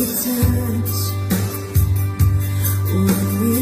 we touch, when we